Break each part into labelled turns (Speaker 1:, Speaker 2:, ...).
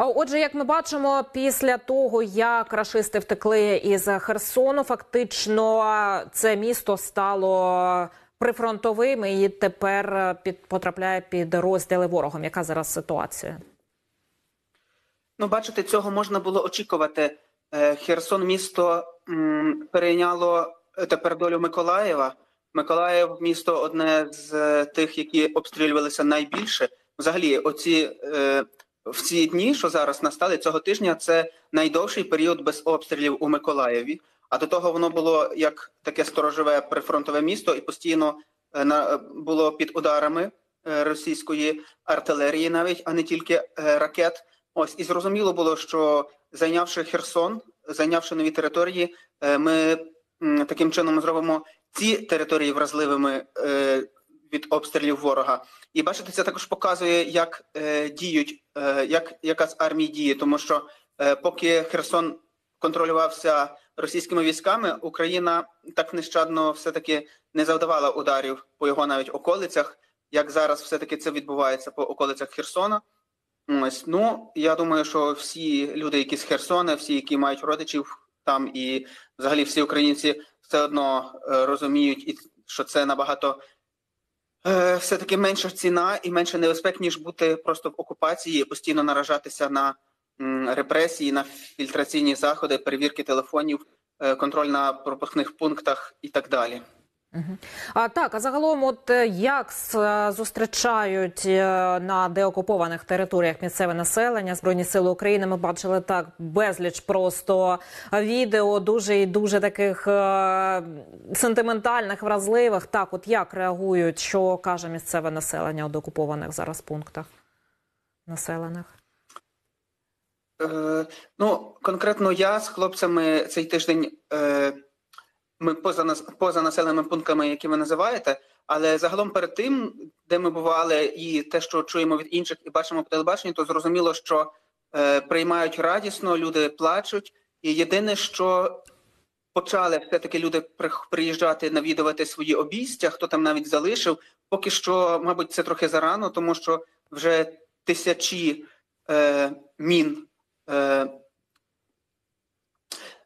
Speaker 1: Отже, як ми бачимо, після того як рашисти втекли із Херсону, фактично це місто стало прифронтовим і тепер під потрапляє під розділи ворогом. Яка зараз ситуація?
Speaker 2: Ну, бачите, цього можна було очікувати. Е, Херсон місто перейняло тепер долю Миколаєва. Миколаїв місто одне з е, тих, які обстрілювалися найбільше. Взагалі, оці е, в ці дні, що зараз настали цього тижня, це найдовший період без обстрілів у Миколаєві. А до того воно було як таке сторожове прифронтове місто, і постійно е, на було під ударами е, російської артилерії, навіть а не тільки е, ракет. Ось і зрозуміло було, що зайнявши Херсон, зайнявши нові території, е, ми таким чином зробимо ці території вразливими е, від обстрілів ворога. І бачите, це також показує, як е, діють, е, як яка з армії діє, тому що е, поки Херсон контролювався російськими військами, Україна так нещадно все таки не завдавала ударів по його навіть околицях. Як зараз все таки це відбувається по околицях Херсона. Ось ну я думаю, що всі люди, які з Херсона, всі, які мають родичів там, і взагалі всі українці все одно е, розуміють, і що це набагато все таки менша ціна і менше небезпек, ніж бути просто в окупації, постійно наражатися на репресії, на фільтраційні заходи, перевірки телефонів, е, контроль на пропускних пунктах і так далі.
Speaker 1: А так, а загалом, от е, як зустрічають е, на деокупованих територіях місцеве населення збройні сили України? Ми бачили так безліч просто відео, дуже і дуже таких е, сентиментальних, вразливих. Так, от як реагують, що каже місцеве населення у деокупованих зараз пунктах населених?
Speaker 2: Е, ну, конкретно я з хлопцями цей тиждень. Е, ми поза нас поза населеними пунктами, які ви називаєте, але загалом перед тим, де ми бували, і те, що чуємо від інших, і бачимо по телебаченню, то зрозуміло, що е, приймають радісно, люди плачуть. І єдине, що почали все таки люди приїжджати навідувати свої обійстя, хто там навіть залишив. Поки що, мабуть, це трохи зарано, тому що вже тисячі е, мін. Е,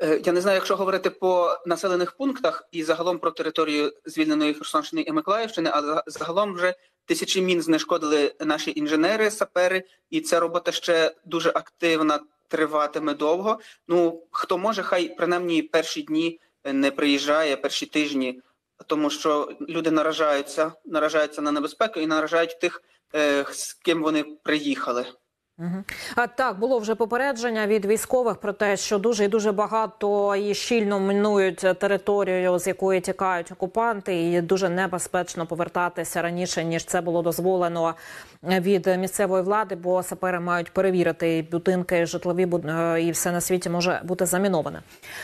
Speaker 2: Я не знаю, якщо говорити по населених пунктах і загалом про територію звільненої Херсонщини і Миколаївщини, але загалом вже тисячі мін знешкодили наші інженери, сапери, і ця робота ще дуже активна, триватиме довго. Ну хто може, хай принаймні перші дні не приїжджає, перші тижні, тому що люди наражаються, наражаються на небезпеку і наражають тих, е, з ким вони приїхали.
Speaker 1: А так було вже попередження від військових про те, що дуже і дуже багато і щільно минують територію, з якої тікають окупанти, і дуже небезпечно повертатися раніше ніж це було дозволено від місцевої влади, бо сапери мають перевірити будинки, і житлові буд- і все на світі може бути заміноване.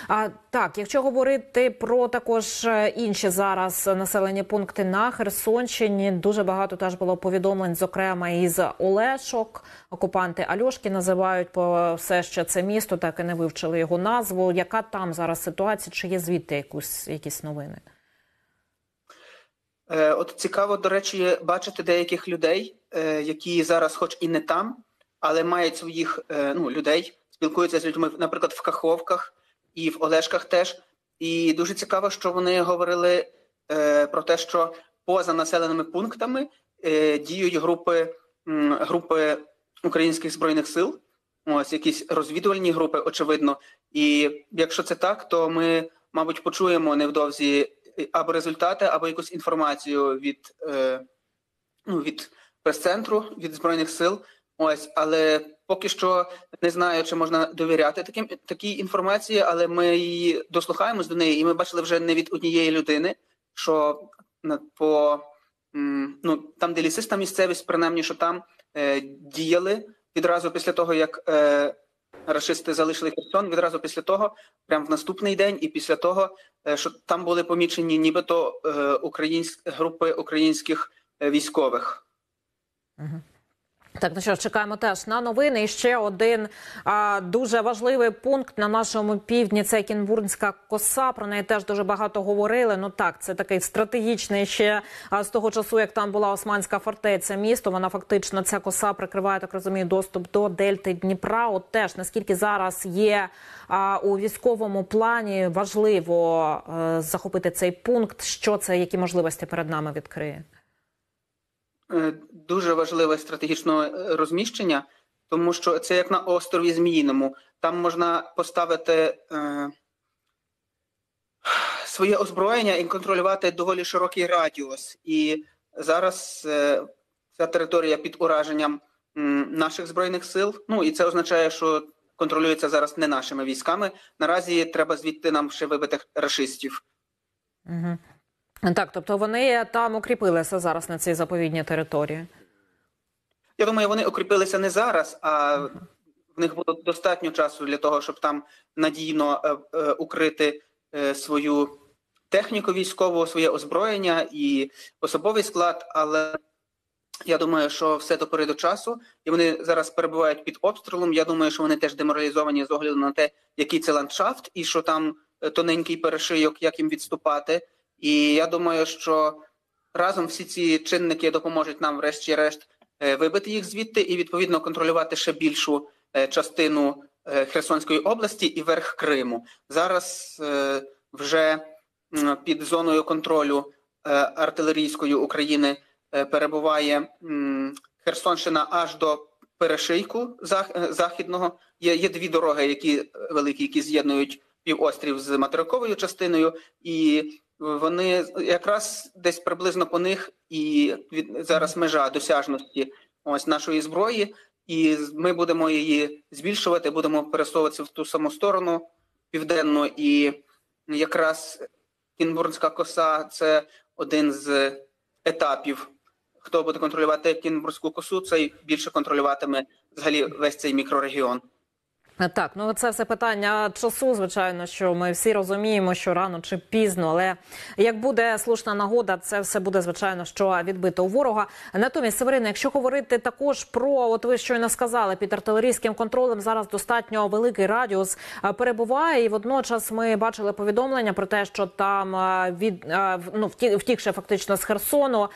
Speaker 1: А так, якщо говорити про також інші зараз населені пункти на Херсонщині, дуже багато теж було повідомлень, зокрема із Олешок. Окупанти Альошки називають по все ще це місто, так і не вивчили його назву. Яка там зараз ситуація? Чи є звідти якусь якісь новини?
Speaker 2: Е, От цікаво, до речі, бачити деяких людей, е, які зараз, хоч і не там, але мають своїх е, ну, людей, спілкуються з людьми, наприклад, в Каховках і в Олешках теж. І дуже цікаво, що вони говорили про те, що поза населеними пунктами діють групи, групи українських збройних сил, ось якісь розвідувальні групи, очевидно. І якщо це так, то ми, мабуть, почуємо невдовзі або результати, або якусь інформацію від, е, ну, від прес-центру, від збройних сил. Ось, але поки що не знаю, чи можна довіряти таким такій інформації, але ми її дослухаємось до неї, і ми бачили вже не від однієї людини, що по ну там, де лісиста місцевість, принаймні, що там е, діяли відразу після того, як е, рашисти залишили Херсон, відразу після того, прямо в наступний день, і після того, е, що там були помічені нібито е, українськ, групи українських е, військових.
Speaker 1: Угу. Так, ну що чекаємо теж на новини. І ще один а, дуже важливий пункт на нашому півдні це Кінбурнська коса. Про неї теж дуже багато говорили. Ну так, це такий стратегічний ще а, з того часу, як там була Османська фортеця. Місто вона фактично ця коса прикриває так розумію доступ до Дельти Дніпра. От теж наскільки зараз є а, у військовому плані важливо а, захопити цей пункт. Що це, які можливості перед нами відкриє?
Speaker 2: Е, дуже важливе стратегічне розміщення, тому що це як на острові Зміїному. Там можна поставити е, своє озброєння і контролювати доволі широкий радіус. І зараз е, ця територія під ураженням наших збройних сил. Ну і це означає, що контролюється зараз не нашими військами. Наразі треба звідти нам ще вибити рашистів.
Speaker 1: Угу. Так, тобто вони там укріпилися зараз на цій заповідній території.
Speaker 2: Я думаю, вони укріпилися не зараз, а в них було достатньо часу для того, щоб там надійно е, е, укрити е, свою техніку військову, своє озброєння і особовий склад. Але я думаю, що все до часу, і вони зараз перебувають під обстрілом. Я думаю, що вони теж деморалізовані з огляду на те, який це ландшафт, і що там тоненький перешийок, як їм відступати. І я думаю, що разом всі ці чинники допоможуть нам, врешті-решт, е, вибити їх звідти і відповідно контролювати ще більшу е, частину е, Херсонської області і верх Криму. Зараз вже під зоною контролю артилерійської України перебуває Херсонщина аж до перешийку західного. Є є дві дороги, які великі, які з'єднують півострів з материковою частиною, і вони якраз десь приблизно по них і від зараз межа досяжності ось нашої зброї, і ми будемо її збільшувати, будемо пересовуватися в ту саму сторону південну, і якраз Кінбурнська коса це один з етапів. Хто буде контролювати Кінбурзьку косу, цей більше контролюватиме взагалі весь цей мікрорегіон.
Speaker 1: Так, ну це все питання часу. Звичайно, що ми всі розуміємо, що рано чи пізно, але як буде слушна нагода, це все буде звичайно, що відбито у ворога. Натомість, Северина, якщо говорити також про от ви щойно сказали, під артилерійським контролем зараз достатньо великий радіус перебуває, і водночас ми бачили повідомлення про те, що там від ну втікши фактично з Херсону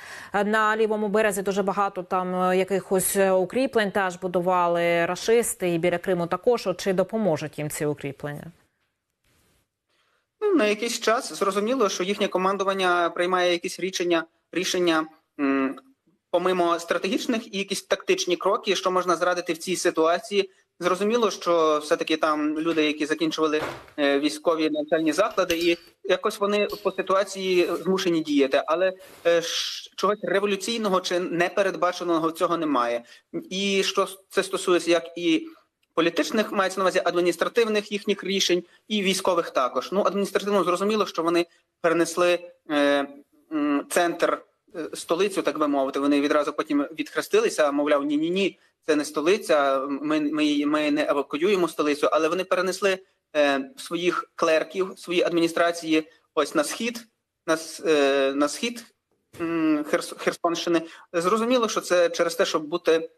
Speaker 1: на лівому березі дуже багато там якихось укріплень теж будували рашисти і біля Криму також чи допоможуть їм ці укріплення?
Speaker 2: Ну, на якийсь час зрозуміло, що їхнє командування приймає якісь рішення рішення помимо стратегічних і якісь тактичні кроки, що можна зрадити в цій ситуації. Зрозуміло, що все-таки там люди, які закінчували е, військові навчальні заклади, і якось вони по ситуації змушені діяти, але е, чогось революційного чи непередбаченого цього немає. І що це стосується як і політичних мається на увазі адміністративних їхніх рішень і військових також. Ну адміністративно зрозуміло, що вони перенесли е, центр е, столицю, так би мовити. Вони відразу потім відхрестилися. Мовляв, ні, ні, ні, це не столиця. Ми ми, ми не евакуюємо столицю, але вони перенесли е, своїх клерків, свої адміністрації ось на схід, на, е, на схід Херс, Херсонщини. Зрозуміло, що це через те, щоб бути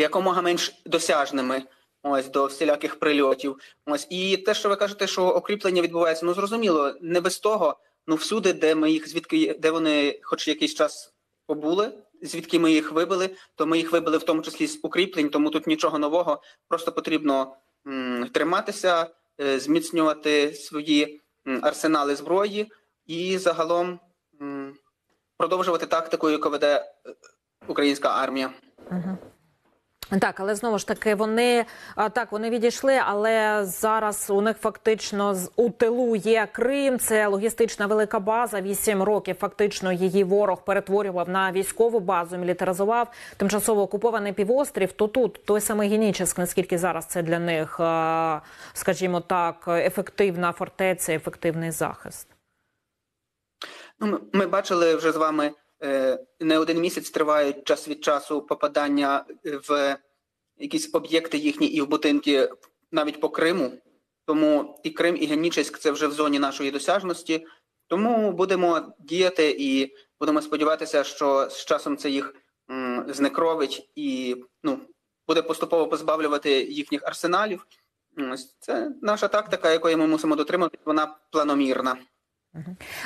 Speaker 2: якомога менш досяжними. Ось до всіляких прильотів. Ось і те, що ви кажете, що окріплення відбувається, ну зрозуміло, не без того. Ну всюди, де ми їх звідки де вони, хоч якийсь час побули, звідки ми їх вибили, то ми їх вибили в тому числі з укріплень, тому тут нічого нового. Просто потрібно м, триматися, е, зміцнювати свої м, арсенали зброї і загалом м, продовжувати тактику, яку веде е, українська армія.
Speaker 1: Угу. Так, але знову ж таки вони так вони відійшли, але зараз у них фактично у тилу є Крим. Це логістична велика база. Вісім років фактично її ворог перетворював на військову базу, мілітаризував тимчасово окупований півострів. То тут той самий Геніческ, наскільки зараз це для них, скажімо так, ефективна фортеця, ефективний захист.
Speaker 2: Ну, ми бачили вже з вами. Е, не один місяць тривають час від часу попадання в якісь об'єкти їхні і в будинки навіть по Криму. Тому і Крим, і Генічеськ це вже в зоні нашої досяжності. Тому будемо діяти і будемо сподіватися, що з часом це їх знекровить і ну, буде поступово позбавлювати їхніх арсеналів. Це наша тактика, якої ми мусимо дотримати. Вона планомірна.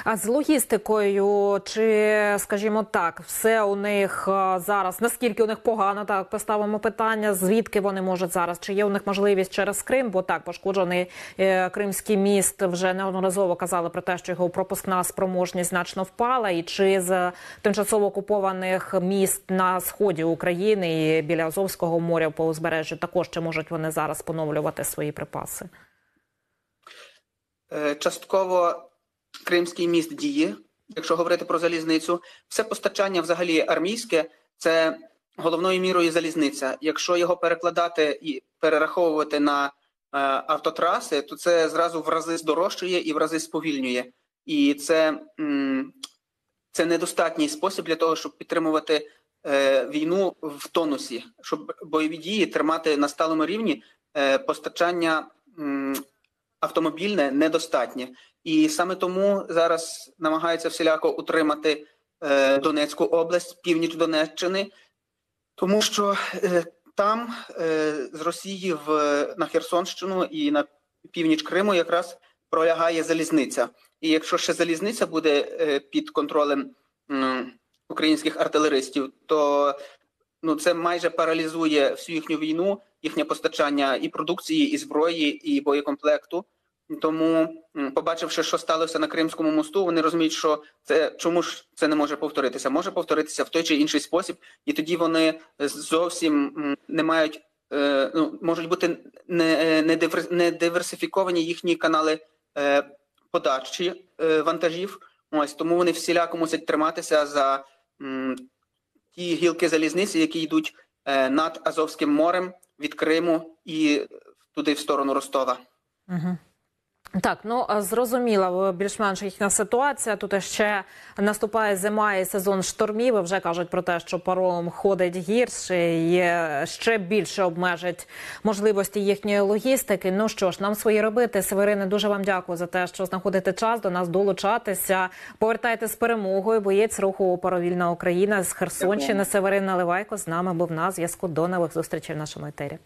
Speaker 1: А з логістикою, чи скажімо так, все у них е, зараз наскільки у них погано? Так поставимо питання, звідки вони можуть зараз? Чи є у них можливість через Крим? Бо так пошкоджений е, Кримський міст вже неодноразово казали про те, що його пропускна спроможність значно впала, і чи з тимчасово окупованих міст на сході України і біля Азовського моря по узбережжю також чи можуть вони зараз поновлювати свої припаси?
Speaker 2: Е, Частково Кримський міст діє, якщо говорити про залізницю. Все постачання взагалі армійське це головною мірою залізниця. Якщо його перекладати і перераховувати на е, автотраси, то це зразу в рази здорожчує і в рази сповільнює. І це, це недостатній спосіб для того, щоб підтримувати е, війну в тонусі, щоб бойові дії тримати на сталому рівні е, постачання. Автомобільне недостатнє, і саме тому зараз намагаються всіляко утримати е, Донецьку область, північ Донеччини, тому що е, там е, з Росії в на Херсонщину і на північ Криму якраз пролягає залізниця. І якщо ще залізниця буде е, під контролем українських артилеристів, то ну це майже паралізує всю їхню війну, їхнє постачання і продукції, і зброї, і боєкомплекту. Тому, побачивши, що сталося на Кримському мосту, вони розуміють, що це чому ж це не може повторитися. Може повторитися в той чи інший спосіб, і тоді вони зовсім не мають. е, Ну, можуть бути не, не, дивер- не диверсифіковані їхні канали е, подачі е, вантажів. Ось тому вони всіляко мусять триматися за ті гілки залізниці, які йдуть е, над Азовським морем від Криму і туди в сторону Ростова.
Speaker 1: Угу. Так, ну зрозуміла більш-менш їхня ситуація. Тут ще наступає зима і сезон штормів. і Вже кажуть про те, що паром ходить гірше і ще більше обмежить можливості їхньої логістики. Ну що ж, нам свої робити. Северине, дуже вам дякую за те, що знаходите час до нас долучатися. Повертайте з перемогою. Боєць руху Паровільна Україна з Херсонщини.
Speaker 2: Дякую.
Speaker 1: Северин Наливайко з нами був на зв'язку. До нових зустрічей в нашому етері.